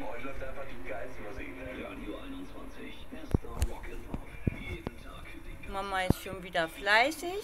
Heute läuft einfach die geilste Musik. Ne? Radio 21, erster Rock Jeden Tag Mama ist schon wieder fleißig.